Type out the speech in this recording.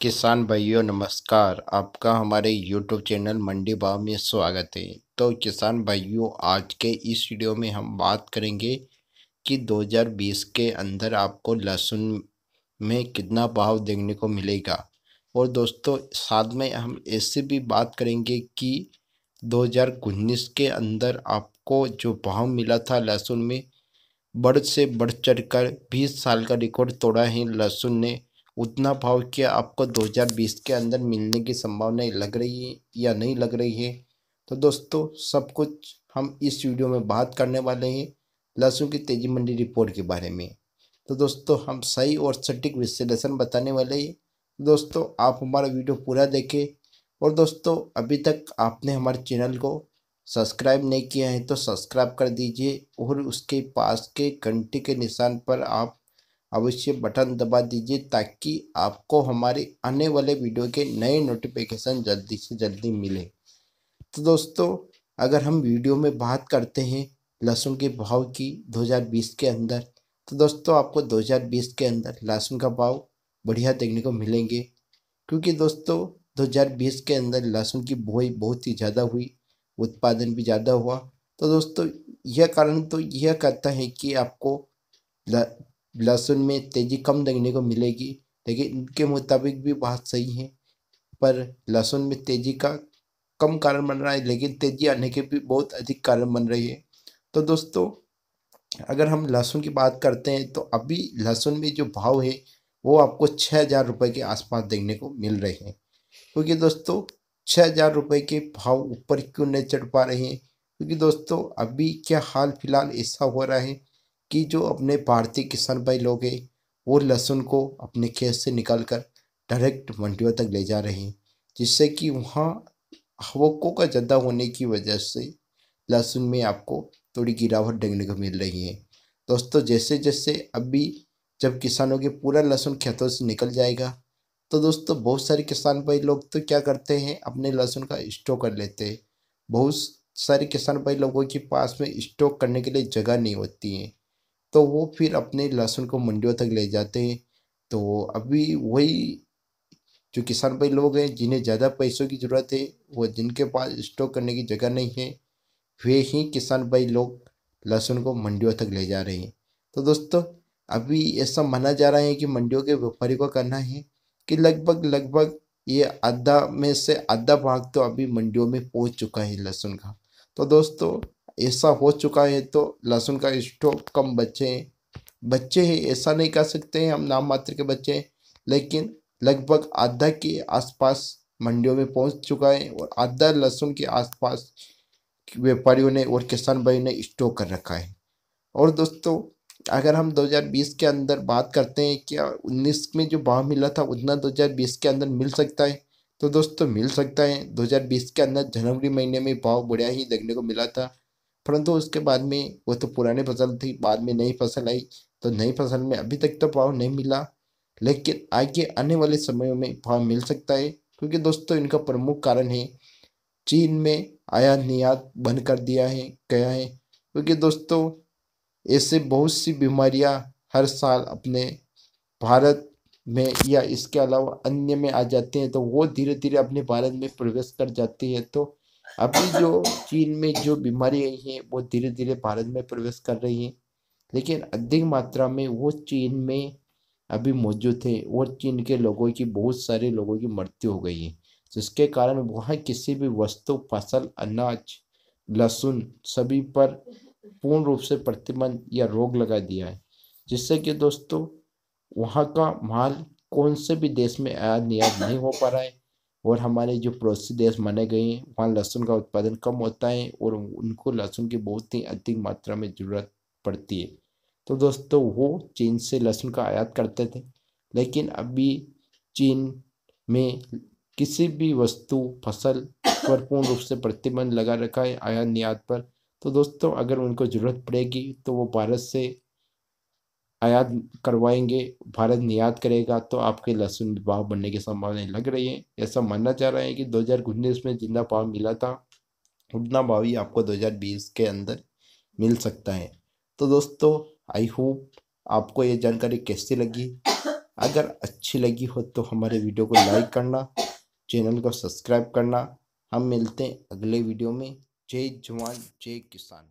किसान भाइयों, नमस्कार। आपका हमारे यूट्यूब चैनल मंडी भाव में स्वागत है। तो किसान भाइयों, आज के इस वीडियो में हम बात करेंगे कि 2020 के अंदर आपको लहसुन में कितना भाव देखने को मिलेगा। और दोस्तों, साथ में हम ऐसे भी बात करेंगे कि दो हज़ार उन्नीस के अंदर आपको जो भाव मिला था लहसुन में, बढ़ से बढ़ चढ़ कर बीस साल का रिकॉर्ड तोड़ा है लहसुन ने। उतना भाव क्या आपको 2020 के अंदर मिलने की संभावना लग रही है या नहीं लग रही है? तो दोस्तों, सब कुछ हम इस वीडियो में बात करने वाले हैं लहसुन की तेज़ी मंडी रिपोर्ट के बारे में। तो दोस्तों, हम सही और सटीक विश्लेषण बताने वाले हैं। दोस्तों, आप हमारा वीडियो पूरा देखें। और दोस्तों, अभी तक आपने हमारे चैनल को सब्सक्राइब नहीं किया है तो सब्सक्राइब कर दीजिए और उसके पास के घंटी के निशान पर आप अवश्य बटन दबा दीजिए ताकि आपको हमारे आने वाले वीडियो के नए नोटिफिकेशन जल्दी से जल्दी मिले। तो दोस्तों, अगर हम वीडियो में बात करते हैं लहसुन के भाव की 2020 के अंदर तो दोस्तों आपको 2020 के अंदर लहसुन का भाव बढ़िया देखने को मिलेंगे। क्योंकि दोस्तों 2020 के अंदर लहसुन की बुआई बहुत ही ज़्यादा हुई, उत्पादन भी ज़्यादा हुआ। तो दोस्तों, यह कारण तो यह कहता है कि आपको लहसुन में तेज़ी कम देखने को मिलेगी। लेकिन इनके मुताबिक भी बात सही है, पर लहसुन में तेज़ी का कम कारण बन रहा है, लेकिन तेज़ी आने के भी बहुत अधिक कारण बन रही है। तो दोस्तों, अगर हम लहसुन की बात करते हैं तो अभी लहसुन में जो भाव है, वो आपको छः हज़ार रुपये के आसपास देखने को मिल रहे हैं। क्योंकि दोस्तों छः हज़ार रुपये के भाव ऊपर क्यों नहीं चढ़ पा रहे हैं? क्योंकि दोस्तों, अभी क्या हाल फ़िलहाल ऐसा हो रहा है? कि जो अपने भारतीय किसान भाई लोग हैं, वो लहसुन को अपने खेत से निकाल कर डायरेक्ट मंडियों तक ले जा रहे हैं, जिससे कि वहाँ हवकों का ज़्यादा होने की वजह से लहसुन में आपको थोड़ी गिरावट देखने को मिल रही है। दोस्तों जैसे जैसे अभी जब किसानों के पूरा लहसुन खेतों से निकल जाएगा तो दोस्तों बहुत सारे किसान भाई लोग तो क्या करते हैं, अपने लहसुन का स्टॉक कर लेते हैं। बहुत सारे किसान भाई लोगों के पास में स्टॉक करने के लिए जगह नहीं होती है। तो वो फिर अपने लहसुन को मंडियों तक ले जाते हैं। तो अभी वही जो किसान भाई लोग हैं, जिन्हें ज़्यादा पैसों की ज़रूरत है, वो जिनके पास स्टॉक करने की जगह नहीं है, वे ही किसान भाई लोग लहसुन को मंडियों तक ले जा रहे हैं। तो दोस्तों, अभी ऐसा माना जा रहा है कि मंडियों के व्यापारी को करना है कि लगभग लगभग ये आधा में से आधा भाग तो अभी मंडियों में पहुँच चुका है लहसुन का। तो दोस्तों ऐसा हो चुका है तो लहसुन का स्टॉक कम बचे हैं। बच्चे हैं, ऐसा नहीं कह सकते हैं, हम नाम मात्र के बच्चे हैं, लेकिन लगभग आधा के आसपास मंडियों में पहुँच चुका है और आधा लहसुन के आसपास व्यापारियों ने और किसान भाई ने स्टॉक कर रखा है। और दोस्तों, अगर हम 2020 के अंदर बात करते हैं क्या 19 में जो भाव मिला था, उतना 2020 के अंदर मिल सकता है। तो दोस्तों, मिल सकता है। 2020 के अंदर जनवरी महीने में भाव बढ़िया ही देखने को मिला था। परंतु उसके बाद में वो तो पुरानी फ़सल थी, बाद में नई फ़सल आई तो नई फ़सल में अभी तक तो भाव नहीं मिला। लेकिन आगे आने वाले समयों में भाव मिल सकता है, क्योंकि दोस्तों इनका प्रमुख कारण है, चीन में आयात निर्यात बंद कर दिया है, गया है। क्योंकि दोस्तों, ऐसे बहुत सी बीमारियाँ हर साल अपने भारत में या इसके अलावा अन्य में आ जाती हैं तो वो धीरे धीरे अपने भारत में प्रवेश कर जाती है। तो अभी जो चीन में जो बीमारी आई है, वो धीरे धीरे भारत में प्रवेश कर रही है। लेकिन अधिक मात्रा में वो चीन में अभी मौजूद है। और चीन के लोगों की, बहुत सारे लोगों की मृत्यु हो गई है। जिसके कारण वहाँ किसी भी वस्तु, फ़सल, अनाज, लहसुन सभी पर पूर्ण रूप से प्रतिबंध या रोग लगा दिया है। जिससे कि दोस्तों, वहाँ का माल कौन से भी देश में आयात निर्यात नहीं हो पा रहा है। और हमारे जो पड़ोसी देश माने गए हैं, वहाँ लहसुन का उत्पादन कम होता है और उनको लहसुन की बहुत ही अधिक मात्रा में ज़रूरत पड़ती है। तो दोस्तों, वो चीन से लहसुन का आयात करते थे, लेकिन अभी चीन में किसी भी वस्तु, फ़सल पर पूर्ण रूप से प्रतिबंध लगा रखा है आयात निर्यात पर। तो दोस्तों, अगर उनको ज़रूरत पड़ेगी तो वो भारत से आयात करवाएँगे, भारत निर्यात करेगा तो आपके लहसुन भाव बढ़ने की संभावना लग रही है। ऐसा मानना चाह रहे हैं कि दो हज़ार उन्नीस में जितना भाव मिला था, उतना भाव ही आपको 2020 के अंदर मिल सकता है। तो दोस्तों आई होप आपको ये जानकारी कैसी लगी। अगर अच्छी लगी हो तो हमारे वीडियो को लाइक करना, चैनल को सब्सक्राइब करना। हम मिलते हैं अगले वीडियो में। जय जवान, जय किसान।